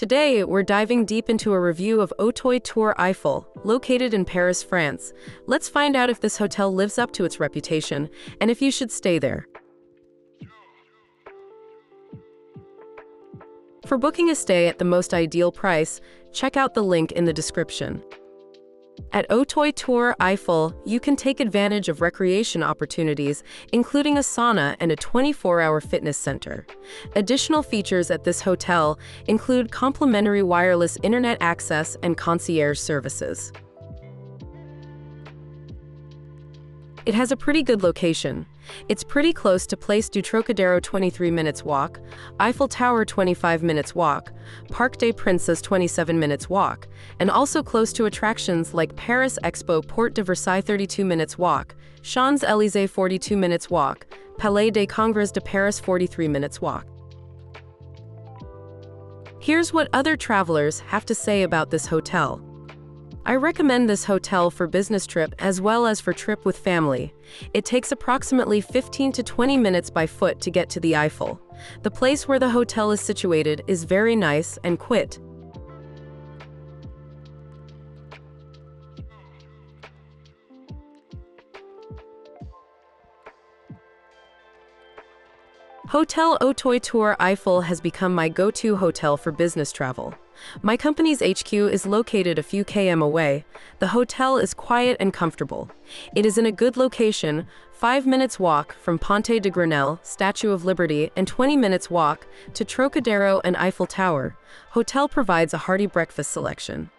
Today, we're diving deep into a review of Auteuil Tour Eiffel, located in Paris, France. Let's find out if this hotel lives up to its reputation and if you should stay there. For booking a stay at the most ideal price, check out the link in the description. At Auteuil Tour Eiffel, you can take advantage of recreation opportunities, including a sauna and a 24-hour fitness center. Additional features at this hotel include complimentary wireless internet access and concierge services. It has a pretty good location. It's pretty close to Place du Trocadero 23 minutes walk, Eiffel Tower 25 minutes walk, Parc des Princes 27 minutes walk, and also close to attractions like Paris Expo Port de Versailles 32 minutes walk, Champs-Élysées 42 minutes walk, Palais des Congrès de Paris 43 minutes walk. Here's what other travelers have to say about this hotel. I recommend this hotel for business trip as well as for trip with family. It takes approximately 15 to 20 minutes by foot to get to the Eiffel. The place where the hotel is situated is very nice and quiet. Hotel Auteuil Tour Eiffel has become my go-to hotel for business travel. My company's HQ is located a few km away. The hotel is quiet and comfortable. It is in a good location, 5 minutes walk from Pont de Grenelle, Statue of Liberty, and 20 minutes walk to Trocadero and Eiffel Tower. Hotel provides a hearty breakfast selection.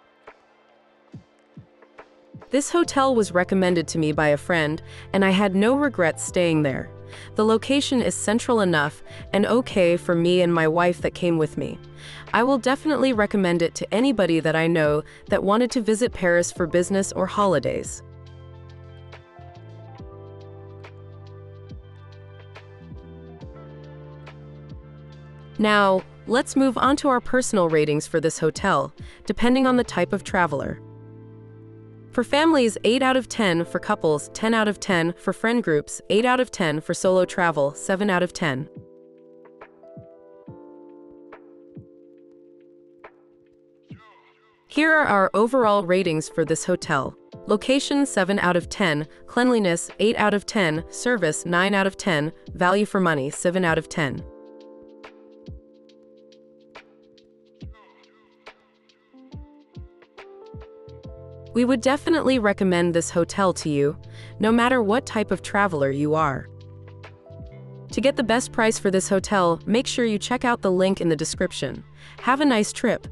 This hotel was recommended to me by a friend, and I had no regrets staying there. The location is central enough and okay for me and my wife that came with me. I will definitely recommend it to anybody that I know that wanted to visit Paris for business or holidays. Now, let's move on to our personal ratings for this hotel, depending on the type of traveler. For families, 8 out of 10, for couples, 10 out of 10, for friend groups, 8 out of 10, for solo travel, 7 out of 10. Here are our overall ratings for this hotel. Location 7 out of 10, cleanliness 8 out of 10, service 9 out of 10, value for money 7 out of 10. We would definitely recommend this hotel to you, no matter what type of traveler you are. To get the best price for this hotel, make sure you check out the link in the description. Have a nice trip!